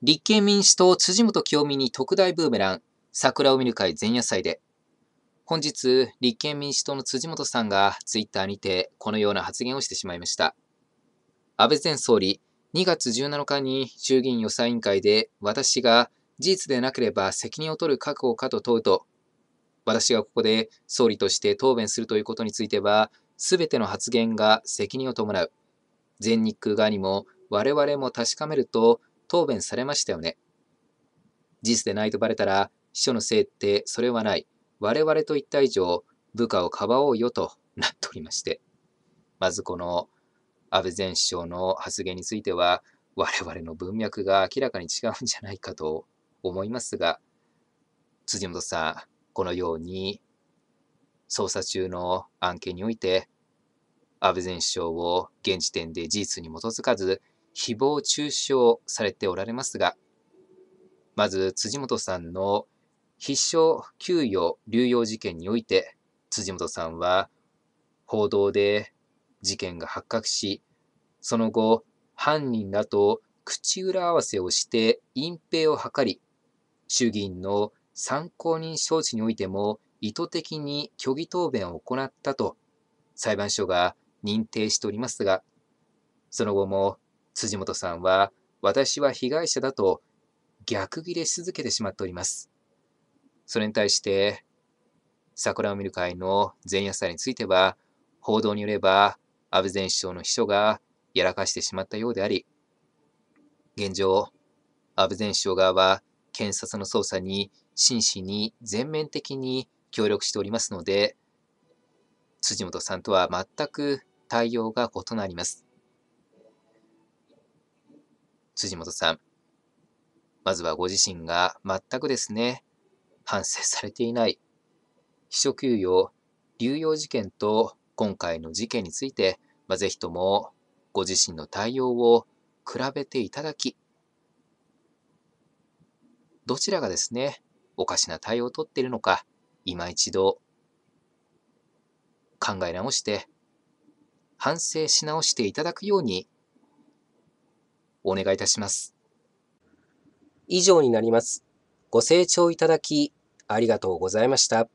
立憲民主党辻元清美に特大ブーメラン、桜を見る会前夜祭で、本日、立憲民主党の辻元さんがツイッターにてこのような発言をしてしまいました。安倍前総理、2月17日に衆議院予算委員会で私が事実でなければ責任を取る覚悟かと問うと、私がここで総理として答弁するということについては、すべての発言が責任を伴う。全日空側にも我々も確かめると答弁されましたよね。事実でないとバレたら、秘書のせいってそれはない。我々と言った以上、部下をかばおうよとなっておりまして、まずこの安倍前首相の発言については、我々の文脈が明らかに違うんじゃないかと思いますが、辻元さん、このように捜査中の案件において、安倍前首相を現時点で事実に基づかず、誹謗中傷されておられますが、まず辻元さんの必勝給与流用事件において、辻元さんは報道で事件が発覚し、その後、犯人らと口裏合わせをして隠蔽を図り、衆議院の参考人招致においても意図的に虚偽答弁を行ったと裁判所が認定しておりますが、その後も辻元さんは私は被害者だと逆ギレし続けてしまっております。それに対して、桜を見る会の前夜祭については、報道によれば安倍前首相の秘書がやらかしてしまったようであり、現状、安倍前首相側は検察の捜査に真摯に全面的に協力しておりますので、辻元さんとは全く対応が異なります。辻元さん、まずはご自身が全くですね、反省されていない秘書給与流用事件と今回の事件について、まあ、ぜひともご自身の対応を比べていただき、どちらがですね、おかしな対応をとっているのか、今一度考え直して、反省し直していただくように、お願いいたします。以上になります。ご清聴いただき、ありがとうございました。